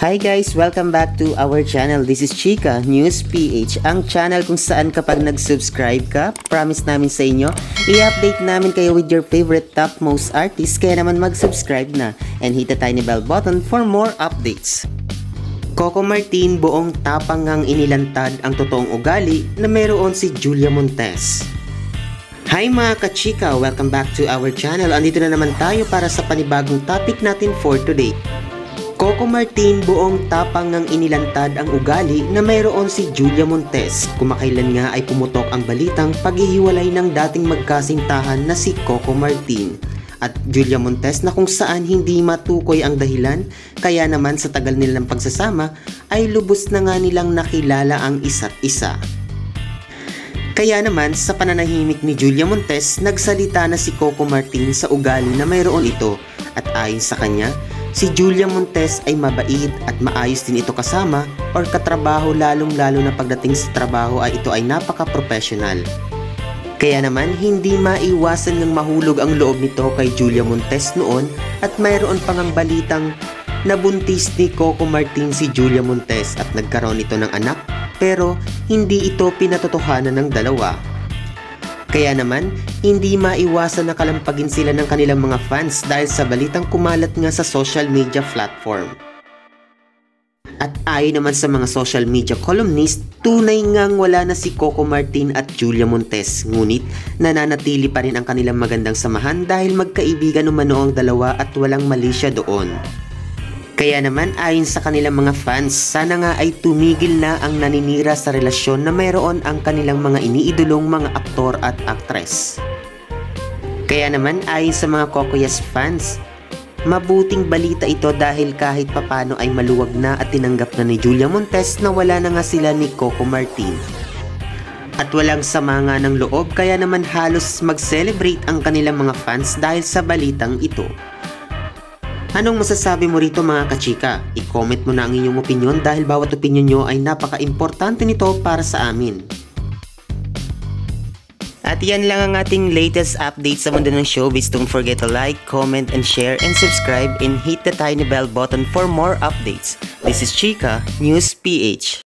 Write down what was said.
Hi guys! Welcome back to our channel. This is Chika News PH, ang channel kung saan kapag nag-subscribe ka, promise namin sa inyo, i-update namin kayo with your favorite top most artists, kaya naman mag-subscribe na and hit the tiny bell button for more updates. Coco Martin buong tapang ngang inilantad ang totoong ugali na meron si Julia Montes. Hi mga kachika! Welcome back to our channel. Andito na naman tayo para sa panibagong topic natin for today. Coco Martin buong tapang ng inilantad ang ugali na mayroon si Julia Montes. Kumakailan nga ay pumutok ang balitang paghihiwalay ng dating magkasintahan na si Coco Martin at Julia Montes na kung saan hindi matukoy ang dahilan kaya naman sa tagal nilang pagsasama ay lubos na nga nilang nakilala ang isa't isa. Kaya naman sa pananahimik ni Julia Montes nagsalita na si Coco Martin sa ugali na mayroon ito at ayon sa kanya Si Julia Montes ay mabait at maayos din ito kasama or katrabaho lalong lalo na pagdating sa trabaho ay ito ay napaka-professional. Kaya naman hindi maiwasan ng mahulog ang loob nito kay Julia Montes noon at mayroon pang ang balitang nabuntis ni Coco Martin si Julia Montes at nagkaroon ito ng anak pero hindi ito pinatotohanan ng dalawa. Kaya naman, hindi maiwasan na kalampagin sila ng kanilang mga fans dahil sa balitang kumalat nga sa social media platform. At ayon naman sa mga social media columnist, tunay ngang wala na si Coco Martin at Julia Montes. Ngunit nananatili pa rin ang kanilang magandang samahan dahil magkaibigan umano ang dalawa at walang mali siya doon. Kaya naman ayon sa kanilang mga fans, sana nga ay tumigil na ang naninira sa relasyon na mayroon ang kanilang mga iniidolong mga aktor at aktres. Kaya naman ayon sa mga Kokoyas fans, mabuting balita ito dahil kahit papano ay maluwag na at tinanggap na ni Julia Montes na wala na nga sila ni Coco Martin. At walang sama nga ng loob kaya naman halos mag-celebrate ang kanilang mga fans dahil sa balitang ito. Anong masasabi mo rito mga kachika? I-comment mo na ang inyong opinion dahil bawat opinion nyo ay napaka-importante nito para sa amin. At yan lang ang ating latest update sa mundo ng showbiz. Don't forget to like, comment, and share, and subscribe, and hit the tiny bell button for more updates. This is Chika, News PH.